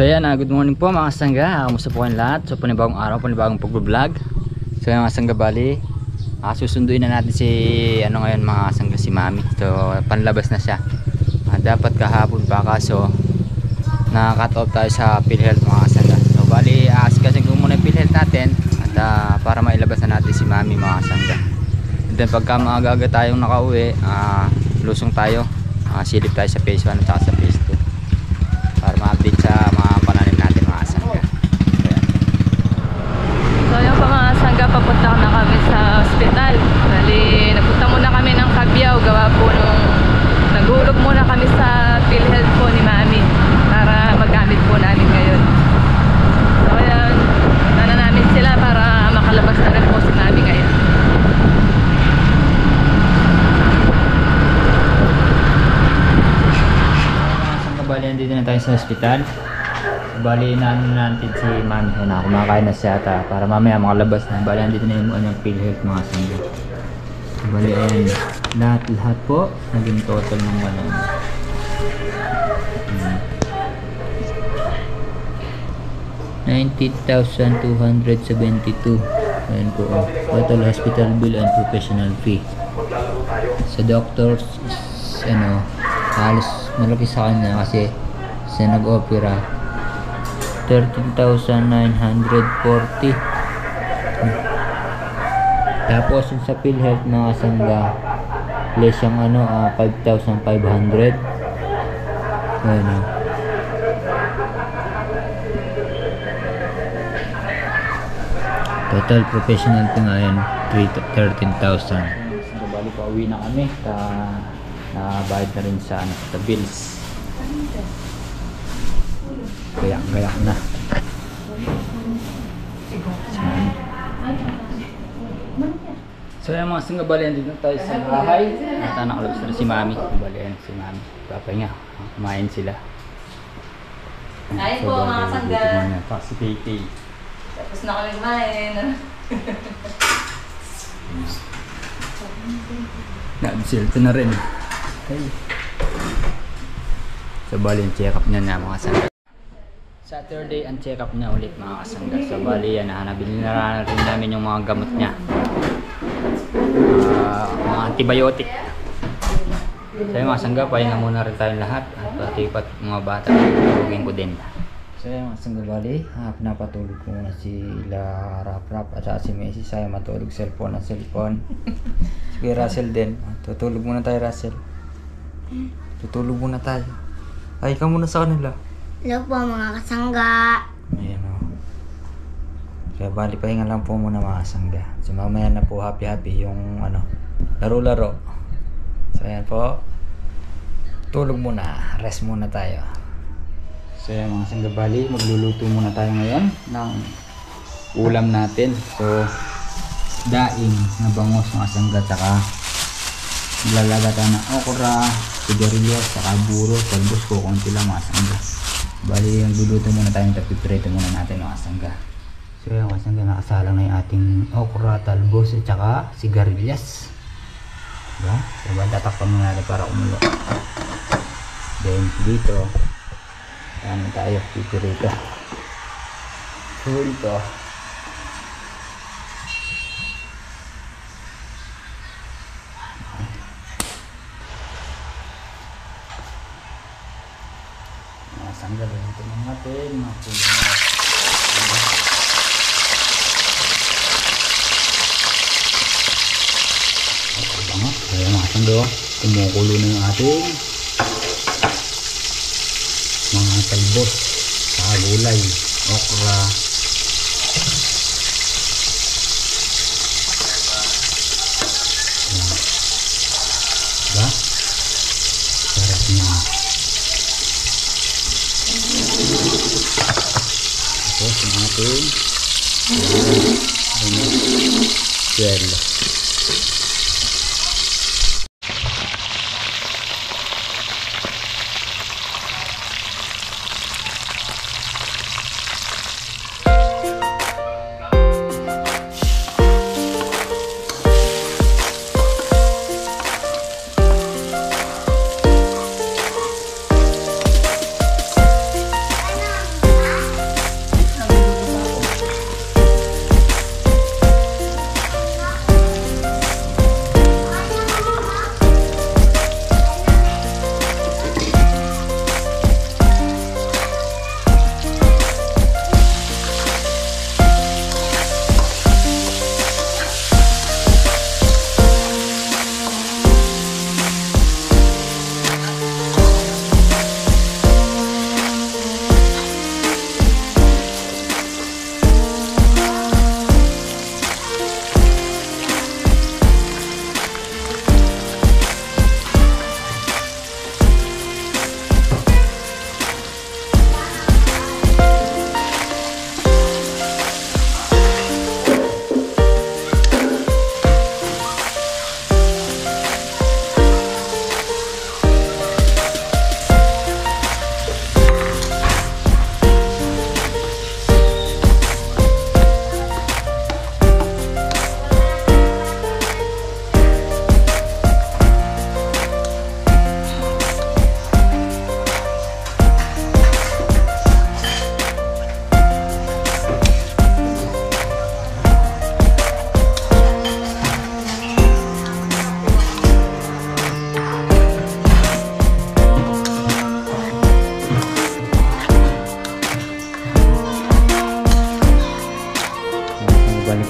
So yan, ah, good morning po mga sangga. Ah, Kamusta po kayong lahat? So panibagong araw, panibagong pag-vlog. So yan mga sangga bali. Ah, susunduin na natin si ano ngayon mga sangga si Mami. So panlabas na siya. Ah, dapat kahapon pa kaso na-cut off tayo sa PhilHealth mga sangga. So bali, aasikasin ko muna yung PhilHealth natin at ah, para mailabas na natin si Mami mga sangga. And then pagka maaga tayong nakauwi, ah, lusong tayo. Ah, silip tayo sa phase 1 at sa phase 2 para ma-update sa mga pananim natin mga sangga. Ayan. So yung pa mga sangga, papunta na kami sa ospital. Bali, napunta muna kami ng Kabyaw, gawa po nung naghulog muna kami sa PhilHealth po ni Mami para magamit po namin ngayon. So ayan, punta na namin sila para makalabas na rin po si Mami ngayon. Bali? Nandito na tayo sa ospital. Bali, naano na natin si Mami. Na, kumakain na siya ata para mamaya makalabas na. Bali, nandito na yung ano, PhilHealth mga sangga. Bali, ayan. Lahat, lahat po. Naging total ng ano. 90,272. Ayan po. oh. Total hospital bill and professional fee. Sa doctors is ano, halos malaki sa kanya kasi sa nag-opera 13,940 tapos sa PhilHealth mga sangga less yung ano ah, 5,500 ayun o total professional ko nga yan 13,000 so bali pa uwi na kami. Ta nabayad na rin sa ano sa bills. Kaya kaya na. So yung mga singa bali andito na tayo sa bahay. At nakalabas na si Mami. Bali ayan si Mami. Papahinga kumain sila. Kain po, mga sangga. dito si KK Tapos na kami kumain. na-absilto na rin. Hey. so bali yung check up niya na mga sangga Saturday ang check up niya ulit mga kasangga. So bali yan nahanapin na rin namin yung mga gamot niya. Ah, mga antibiotic. So yung mga sangga pahinga muna rin tayong lahat. At pati pat mga bata tulugin ko din so yung mga sangga bali ah, pinapatulog ko muna si La Rap Rap at si Messi saya matulog cellphone na cellphone si Russell din Ah, tutulog muna tayo Russell tutulog muna tayo ay ka muna sa kanila Hello po mga kasangga. Ayan o. Kaya bali pahinga lang po muna mga sangga. So mamaya na po happy happy yung ano, laro-laro. So ayan po. Tulog muna. Rest muna tayo. So ayan mga sangga bali, magluluto muna tayo ngayon ng ulam natin. So daing na bangos mga sangga tsaka Lalaga tayo ng okra, sigarilyas, saka buro, talbos ko, konti lang mga sangga. Bali, yung luluto muna tayo, tapiprito muna natin mga sangga. So yung mga sangga, nakasalang na yung ating okra, talbos, at saka sigarilyas. Diba? So, ba, tatakpan muna natin para kumulo. Then, dito, ano tayo, pipirito. So, ito, mga sangga, ito na natin, mga banget. Kaya mga sangga, oh, kumukulo na yung ating mga talbos sa gulay, okra. Ayan. Diba? Sarap niya. Tapos yung ating ano,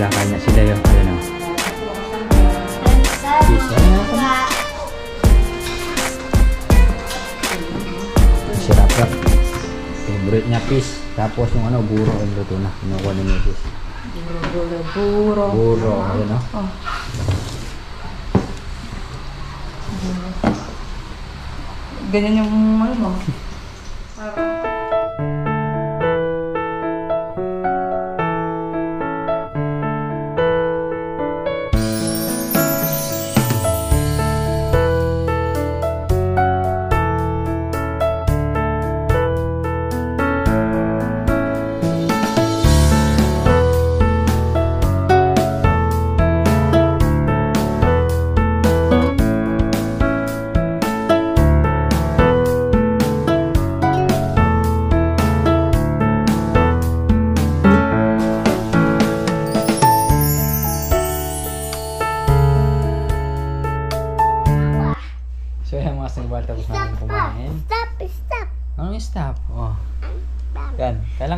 niya sila yun. Ayun o. Fish. Ayun o. Si Rap-Rap. Favorite niya fish. Tapos yung ano, buro ang luto na. Kinukuha ni Mrs. Buro, buro. Buro. Ayun o. Oh. Ganyan yung ano mo.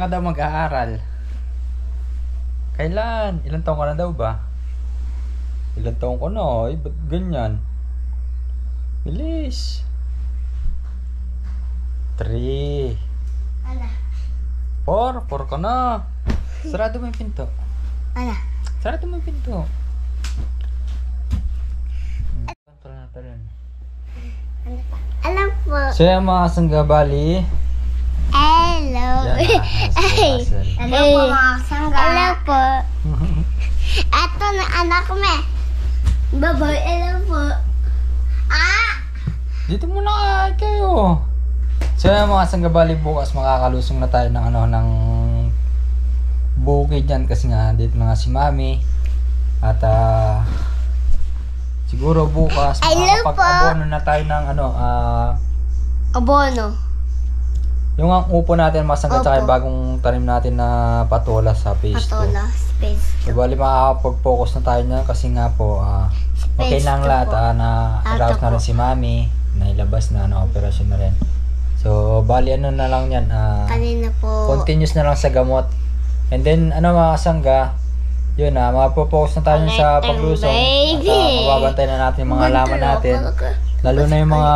ka daw mag-aaral? Kailan? Ilan taong ka na daw ba? Ilan taong ka na? Ay, ba't ganyan? Bilis. Three. Ano? Four. Four ka na. Sarado mo yung pinto. Ano? Sarado mo yung pinto. Alam po. So yan mga sanggabali. Hello. Yan ah, Ay. Hello po mga kasangga. Hello po. Ito na anak ko me. Baboy, hello po. Ah! Dito muna ka kayo. So yan mga sanggabali bukas makakalusong na tayo ng ano ng bukid yan kasi nga dito na nga si Mami. At ah, siguro bukas makakapag-abono na tayo ng ano ah Abono. Yung ang upo natin mga sangga Opo. yung bagong tanim natin na patola sa phase 2. Patola. Space. So, bali makakapag-focus na tayo niyan kasi nga po ah okay lang lahat ah, na arouse na rin si Mami nailabas na na operasyon na rin. So bali ano na lang yan ah Kanina po. continuous na lang sa gamot. And then ano mga kasangga yun na, mapopokus na tayo sa paglusong. At uh, mababantay na natin yung mga laman natin. Lalo na yung mga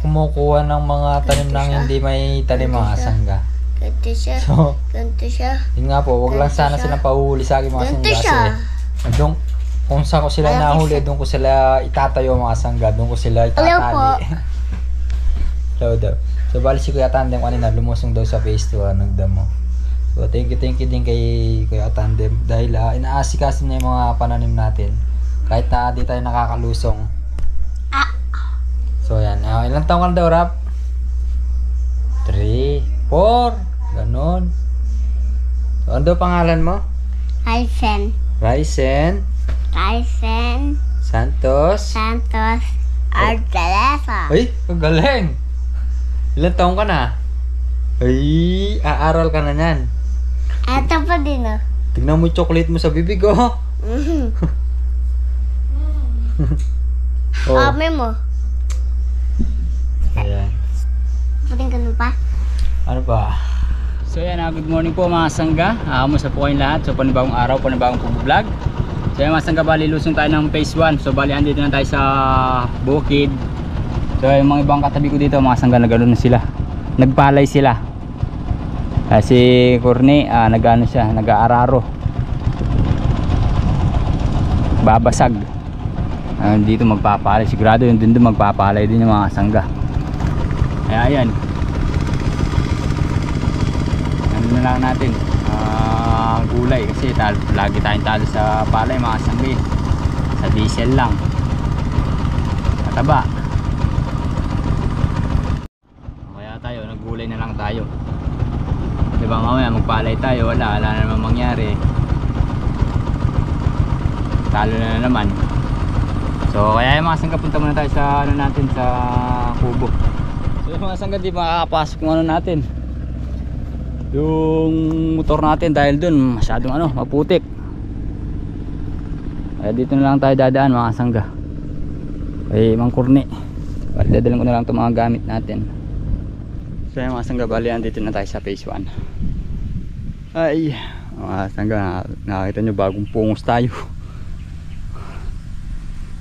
kumukuha ng mga tanim ng hindi may tanim mga kasangga. Ganito siya. So, Ganito siya. yun nga po, wag lang sana silang pahuhuli sa akin mga Ganito sangga. siya. Kasi, doon, kung saan ko sila nahuli, doon ko sila itatayo mga sangga. Doon ko sila Hello po. itatali. Hello daw. So, bali si Kuya Tandem kanina, lumusong daw sa phase 2, ah, nagdamo. So, thank you, thank you din kay Kuya Tandem. Dahil uh, inaasikaso niya yung mga pananim natin. Kahit na di tayo nakakalusong. So, yan. Uh, ilang taong ka na daw, Rap? 3, 4, ganon. So, ano daw pangalan mo? Hyphen. Ryzen Hyphen. Santos. Santos. Artelesa. Ay, kagaling! Ilan taong ka na? Ay, aaral ka na niyan. Ito pa din oh. Tignan mo yung chocolate mo sa bibig, oh. Mhm. oh. Ame mo. Ayan. Puting ganun pa. Ano pa? So yan, ah, good morning po mga sangga. Uh, kamusta po kayong lahat? So panibagong araw, panibagong po vlog. So yan mga sangga, bali lusong tayo ng phase 1. So bali andito na tayo sa bukid. So yung mga ibang katabi ko dito, mga sangga, nagano na sila. Nagpalay sila. Ah, si Corne, ah, nagano siya, nag-aararo. Babasag. Ah, dito magpapalay. Sigurado yun din doon magpapalay din yung mga sangga. Kaya ayan. Ano na lang natin. ah, gulay kasi talo, lagi tayong talo sa palay mga sangga. eh. Sa diesel lang. Mataba. Kaya tayo, naggulay na lang tayo. Di ba mamaya magpalay tayo, wala, wala na naman mangyari. Talo na naman. So kaya mga sangga punta muna tayo sa ano natin sa kubo. Yung mga sangga di makakapasok yung ano natin. Yung motor natin dahil dun masyadong ano, maputik. Kaya dito na lang tayo dadaan mga sangga. Ay, Mang Kurni. Bali, dadalhin ko na lang itong mga gamit natin. So yung mga sangga, bali, andito na tayo sa phase 1. Ay, Mga sangga, nakakita nyo bagong pungos tayo.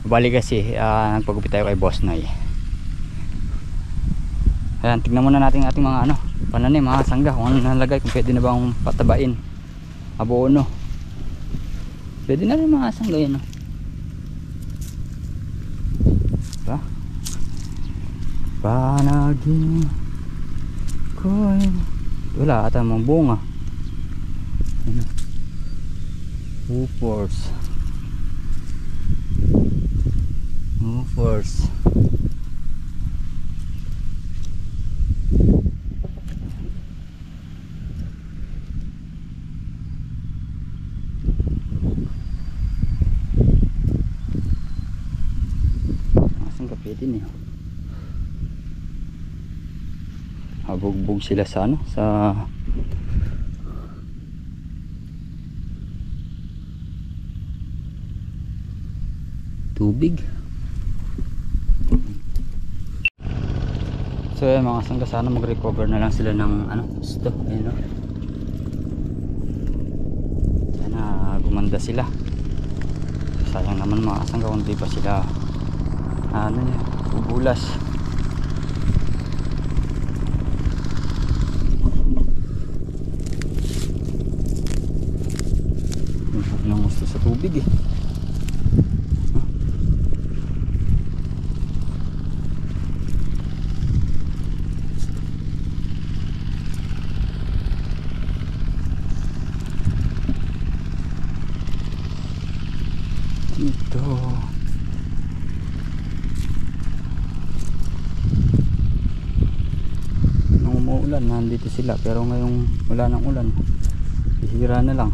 Bali kasi, uh, nagpagupit tayo kay Boss Noy. Ayan, tignan muna natin ating mga ano, pananim, mga sangga, kung ano nalagay, kung pwede na bang patabain. Abono. Pwede na rin mga sangga yun. Oh. Diba? Panagin ko wala ata mga bunga. Ano? Hoopers. Hoopers. Pwede niya? Habugbog sila sa ano? Sa tubig. So yan mga sangga sana mag-recover na lang sila ng ano gusto. Ayun o. Sana gumanda sila. Sayang naman mga sangga kung di pa sila ano niya, bubulas. Nang gusto sa tubig eh. Ito. Umuulan, nandito sila. Pero ngayong wala nang ulan, bihira na lang.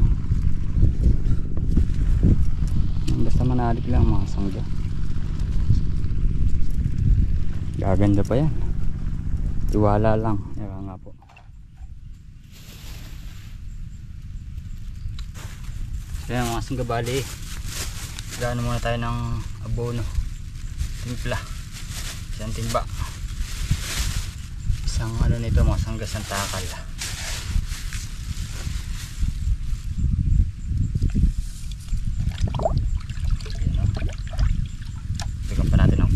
Basta manalik lang mga sangga. Gaganda pa yan. Tiwala lang. Ewa nga po. Kaya mga sangga bali. Gano muna tayo ng abono. Timpla. Isang timba. Isang ano nito mga sangga isang takal. Yan o. Bigyan pa natin ng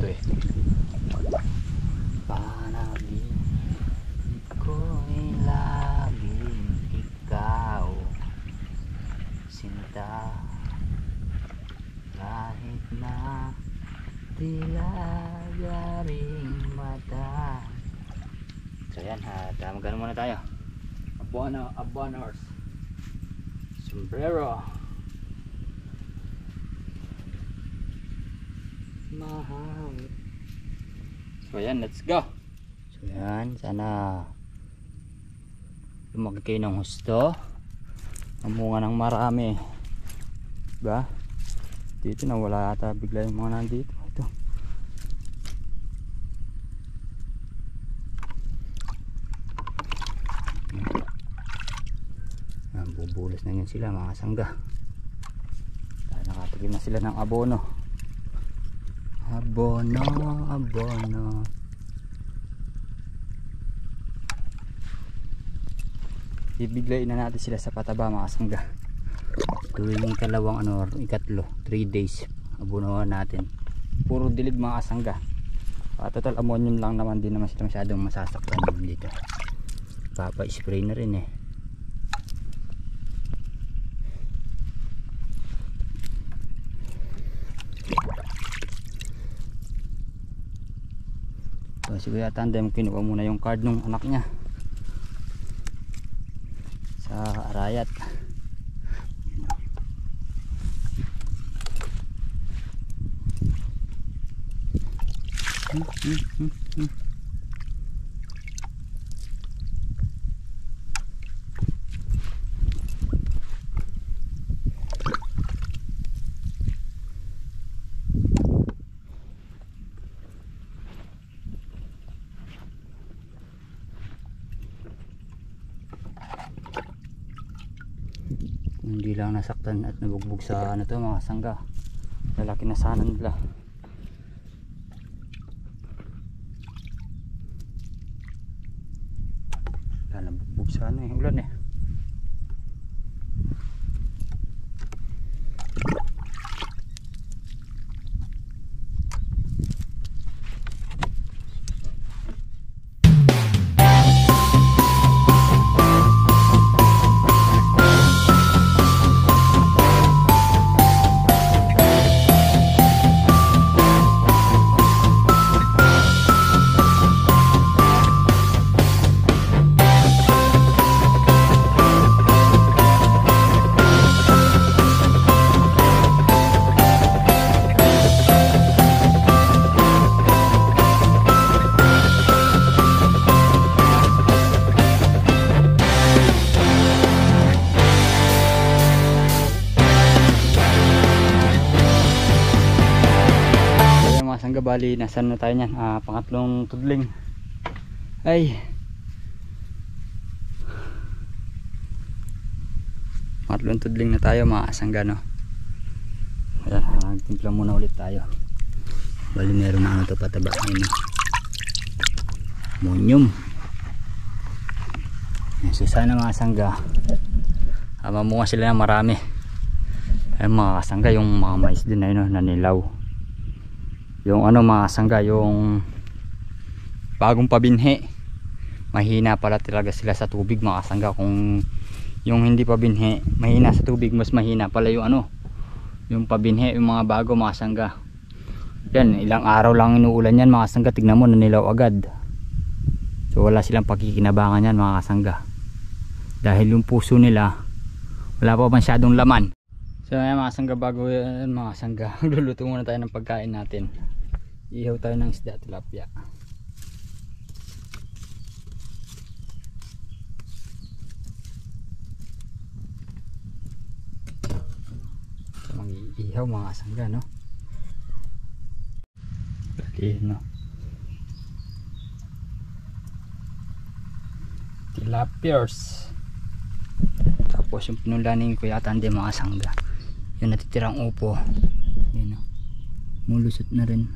to eh. Sinta Kahit na tila garing mata. So yan ha, magano muna tayo? Abono, abonors Sombrero. Mahal. So yan, let's go. So yan, sana lumaki kayo ng husto. Amunga ng marami. Diba? Dito na wala ata bigla yung mga nandito. Ito. Yan, bubulas na yun sila mga sangga. Dahil nakapagin na sila ng abono. Abono, abono. Bibiglayin na natin sila sa pataba mga sangga Tuwing ikalawang ano, ikatlo 3 days. Abunuhan natin. Puro dilig mga sangga Ah, Total ammonium lang naman. Din naman sila masyadong masasaktan dito. Papa spray na rin eh. So si Kuya Tandem kinuha muna yung card ng anak niya. Sa Arayat. Hmm, hmm, hmm, hmm. hindi lang nasaktan at nabugbog sa ano to mga sangga lalaki na sana nila Wala nabugbog sa ano bali, nasan na tayo niyan? Ah, pangatlong tudling. Ay. Pangatlong tudling na tayo mga sangga no. Ayan, nagtimpla muna ulit tayo. Bali meron na ano to pataba ngayon. Munyum. Ayan, So sana mga sangga. Ah, mamunga sila ng marami. Ayun mga sangga yung mga mais din na yun, no, nanilaw yung ano mga sangga yung bagong pabinhi. Mahina pala talaga sila sa tubig mga sangga. Kung yung hindi pabinhi mahina sa tubig mas mahina pala yung ano yung pabinhi yung mga bago mga sangga. Yan ilang araw lang inuulan yan mga sangga. Tignan mo nanilaw agad. So wala silang pakikinabangan yan mga sangga. Dahil yung puso nila wala pa masyadong laman So ayan mga sangga bago yan mga sangga Luluto muna tayo ng pagkain natin. Ihaw tayo ng isda tilapia. So mag-ihaw mga sangga no? Bali no? Tilapiers. Tapos yung pinulanin ko yata hindi mga sangga yung natitirang upo. Yun o mulusot na rin.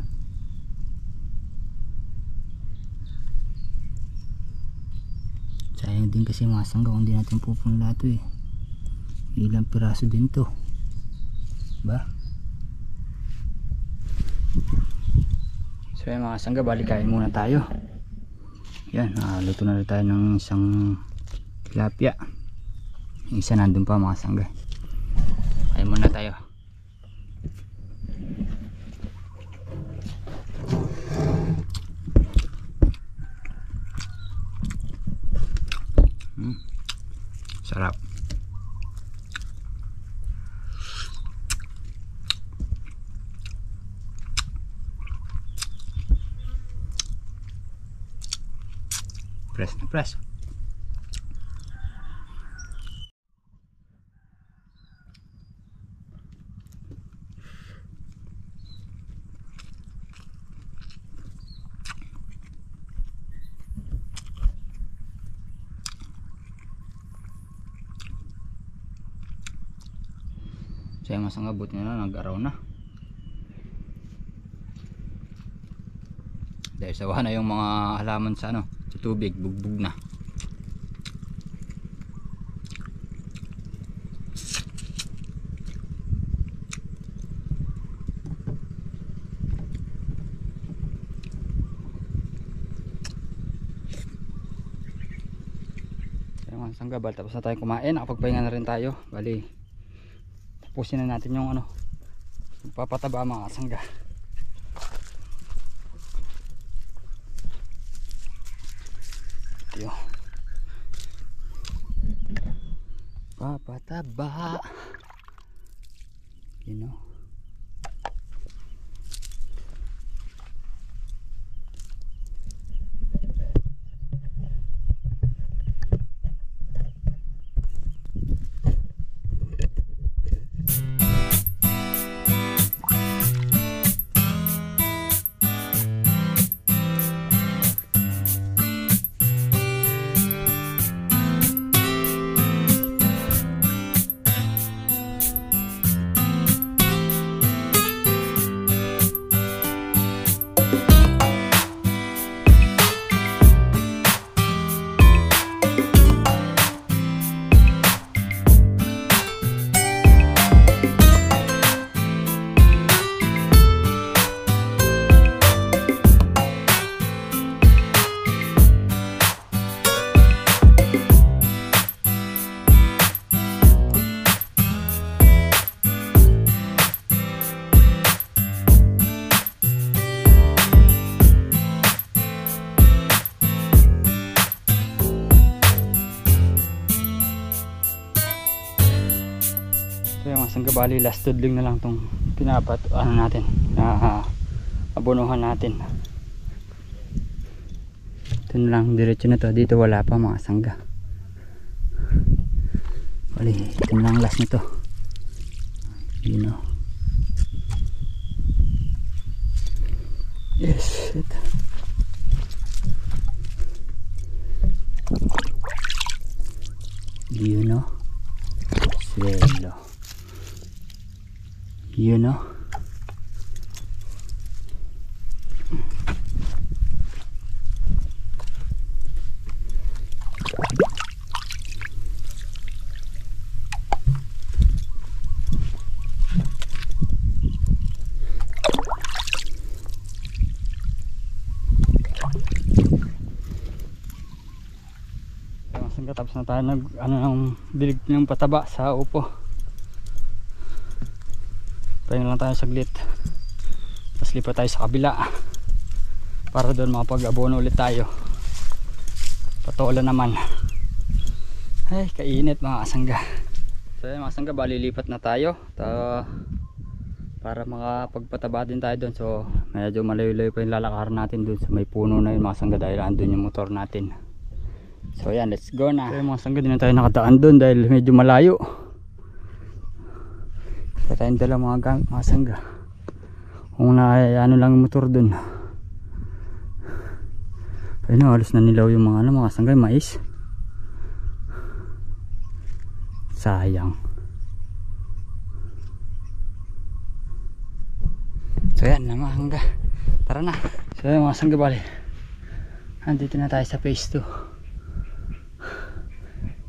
Sayang din kasi mga sangga kung di natin pupunla ito eh. Ilang piraso din to. Ba? So yung mga sangga balikain muna tayo. Yan ah, luto na rin tayo ng isang tilapia. Isa nandun pa mga sangga Muna tayo. Hmm. Sarap. Press press. Saya nga nga buti na nag-araw na. Dahil sawa na yung mga halaman sa ano, sa tubig, bugbog na. Kaya mga sangga, bali tapos na tayo kumain, nakapagpahinga na rin tayo. Bali, tapusin na natin yung ano papataba mga sangga bali last tudling na lang tong pinapat ano natin na abonohan natin. Ito na lang diretso na to. Dito wala pa mga sangga. Bali ito na lang last nito yun o yes ito yun o swelo yun o Sangga tapos na tayo nag ano ng dilig ng pataba sa upo. Pahinga lang tayo saglit. Tapos lipat tayo sa kabila. Para doon makapag-abono ulit tayo. Patola naman. Ay, kainit mga kasangga. So yun mga kasangga, bali lipat na tayo. Ta para makapagpataba din tayo doon. So medyo malayo-layo pa yung lalakaran natin doon. So may puno na yun mga kasangga dahil andun yung motor natin. So yan, let's go na. So, mga sangga, di na tayo nakadaan doon dahil medyo malayo. Kaya tayong dala mga, gang, mga sangga. Kung na ano lang yung motor doon. Ayun na, alas na nilaw yung mga, ano, mga sangga, yung mais. Sayang. So yan na mga sangga. Tara na. So yan mga sangga bali. Andito na tayo sa phase 2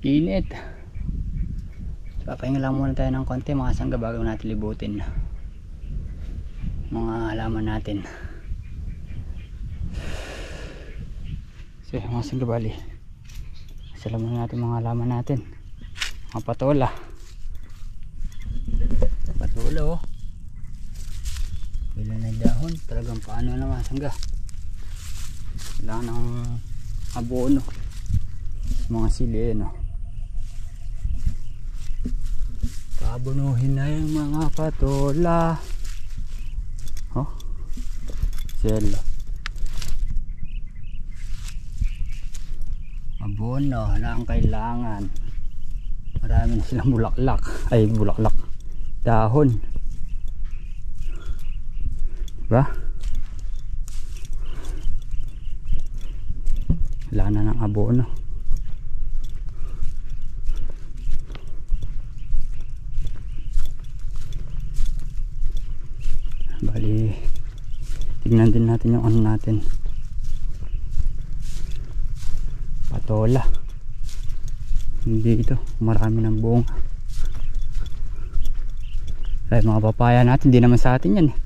init papahinga lang muna tayo ng konti. Mga sangga bago natin libutin. Mga halaman natin. So mga sangga bali salaman natin mga halaman natin. Mga patola. Patola oh. Wala na dahon. Talagang paano na mga sangga? Kailangan ng abono. Mga sili eh, no Pabunuhin na yung mga patola. Oh. Selo. Abono na ang kailangan. Marami na silang bulaklak. Ay, bulaklak. Dahon. Diba? Wala na ng abono. bali tignan din natin yung ano natin. Patola. Hindi ito marami ng bunga. Ay mga papaya natin hindi naman sa atin yan eh.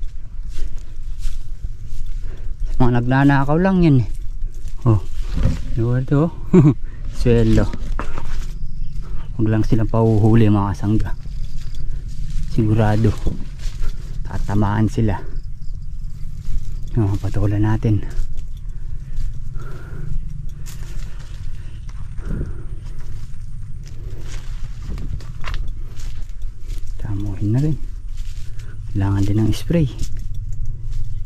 Mga nagnanakaw lang yan eh. Oh diba ito oh. Swelo huwag lang silang pahuhuli mga sangga sigurado. Tatamaan sila oh, patulan natin. Tamuhin na rin. Kailangan din ng spray.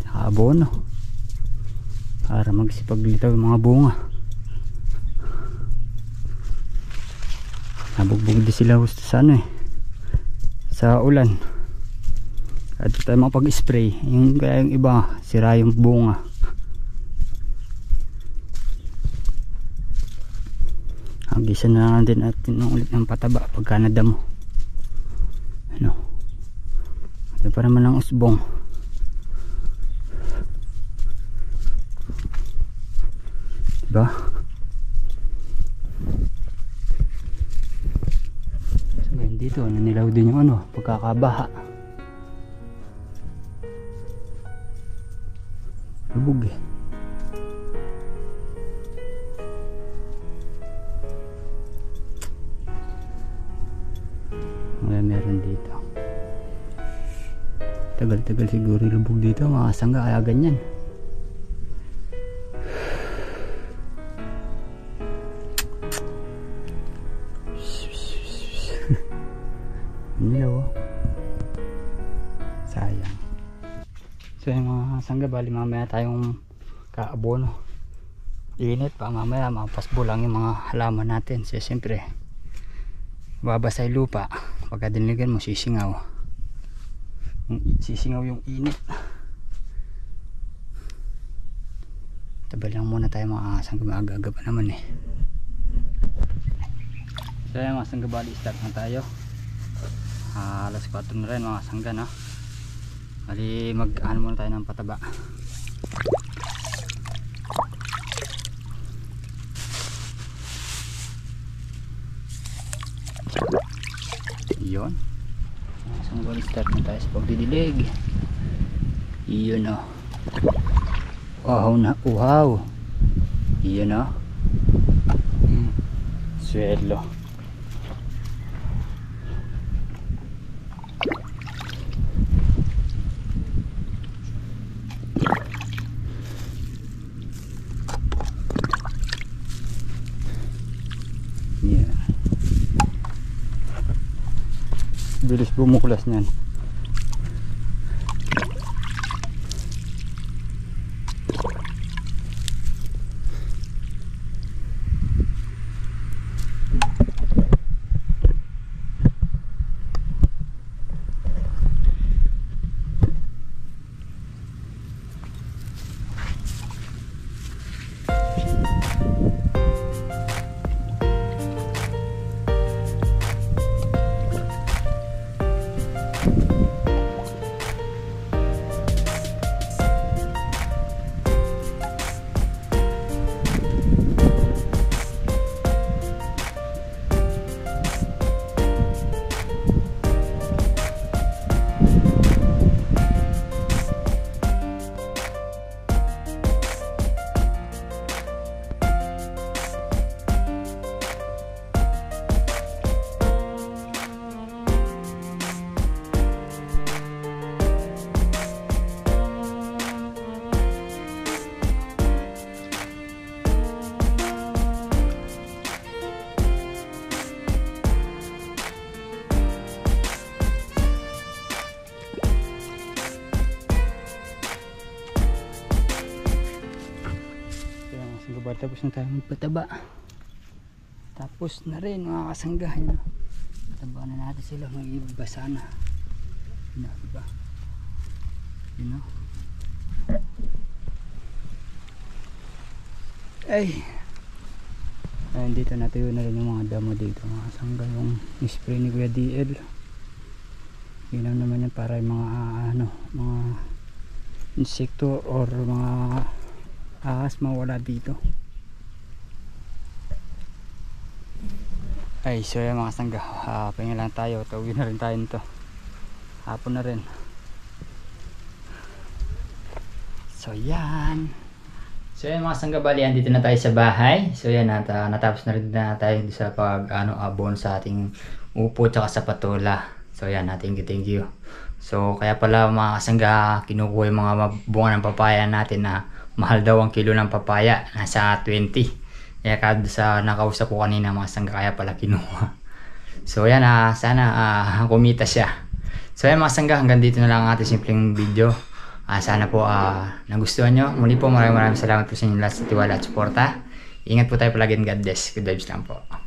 Saka abono. Para magsipaglitaw yung mga bunga. Nabugbog din sila gusto sa ano eh. Sa ulan at tayo makapag-spray. Yung kaya yung iba sira yung bunga. Hagisan na lang din natin ulit ng pataba pagka nadamo. Ano? Ito pa naman ang usbong. Diba? So ngayon dito nanilaw din yung ano pagkakabaha lubog eh Wala meron dito tagal-tagal siguro yung lubog dito mga sangga kaya ganyan bali mamaya tayong kaabono. Init pa mamaya mapasbo lang yung mga halaman natin. So siyempre babasa yung lupa. Pagka dinigan mo sisingaw. Yung- sisingaw yung init. Tabal lang muna tayo mga sangga maaga pa naman eh. So yan mga sangga bali start na tayo. Alas 4 na rin mga sangga no bali mag ano muna tayo ng pataba Yun. Isang ball start na tayo sa pagdidilig. Iyon o. Uhaw na uhaw. Iyon o. Hmm. Swelo. Bilis bumuklas niyan mga sangga tapos na tayo magpataba. Tapos na rin mga kasangga. Yun, o. Pataba na natin sila. May basa na. Yun o, diba? Yun o. Ay! Ayun dito natuyo na rin yung mga damo dito mga kasangga. Yung spray ni Kuya DL. Yun naman yan para yung mga ano, mga insekto or mga ahas mawala dito ay so yan mga sangga uh, pahinga lang tayo tawin na rin tayo nito hapon na rin so yan So yan mga sangga bali, andito na tayo sa bahay. So yan, nat natapos na rin na tayo sa pag ano, abon sa ating upo tsaka sa patula. So yan, thank you, thank you. So kaya pala mga kasangga, kinukuha yung mga bunga ng papaya natin na mahal daw ang kilo ng papaya, nasa 20. Kaya kad sa nakausap ko kanina mga sangga, kaya pala kinuha. So yan, ah, sana ah, kumita siya. So yan mga sangga, hanggang dito na lang ang ating simpleng video. Ah, sana po ah, nagustuhan nyo. Muli po maraming maraming salamat po sa inyo lahat sa tiwala at suporta. Ingat po tayo palagi and God bless. Good vibes lang po.